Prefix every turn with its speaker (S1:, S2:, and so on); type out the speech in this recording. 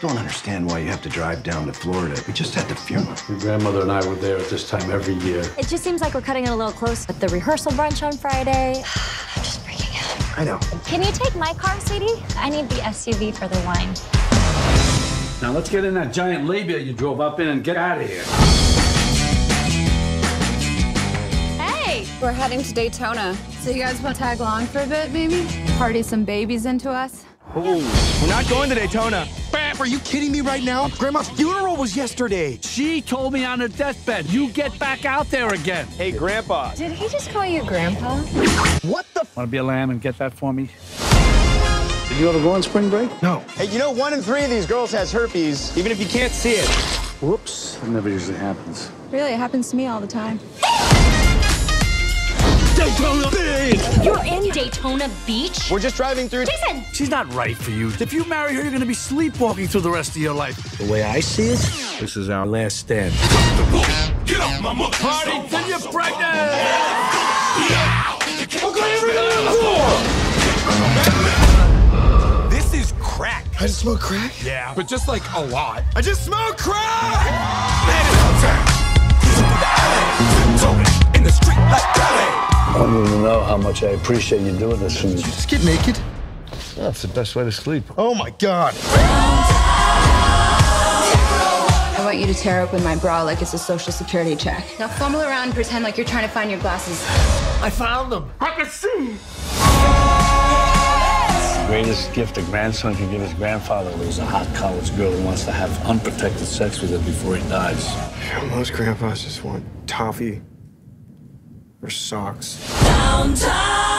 S1: Don't understand why you have to drive down to Florida. We just had the funeral.
S2: Your grandmother and I were there at this time every year.
S3: It just seems like we're cutting it a little close with the rehearsal brunch on Friday. I'm just freaking out.
S1: I know.
S3: Can you take my car, sweetie? I need the SUV for the wine.
S2: Now let's get in that giant labia you drove up in and get out of here.
S4: Hey, we're heading to Daytona.
S5: So you guys want to tag along for a bit, maybe? Party some babies into us? Oh.
S6: We're not going to Daytona. Bam, are you kidding me right now? Grandma's funeral was yesterday.
S2: She told me on her deathbed, you get back out there again.
S6: Hey, Grandpa.
S4: Did he just call you Grandpa?
S6: What the? F-
S2: Want to be a lamb and get that for me? Did you ever go on spring break?
S1: No.
S6: hey, you know one in three of these girls has herpes, even if you can't see it.
S2: Whoops. That never usually happens.
S5: Really, it happens to me all the time.
S3: You're in Daytona Beach?
S6: We're just driving through.
S3: Jason!
S2: She's not right for you. If you marry her, you're going to be sleepwalking through the rest of your life. The way I see it, this is our last stand. Get off my mother! Party till you're pregnant!
S6: This is crack.
S1: I just smoke crack?
S6: Yeah, but just like a lot. I just smoke crack.
S2: How much I appreciate you doing this for me.
S1: Just get naked.
S2: That's the best way to sleep.
S1: Oh my God.
S5: I want you to tear open my bra like it's a social security check. Now fumble around and pretend like you're trying to find your glasses.
S2: I found them. I can see. The greatest gift a grandson can give his grandfather was a hot college girl who wants to have unprotected sex with him before he dies.
S1: Most grandpas just want toffee or socks.
S7: Downtown.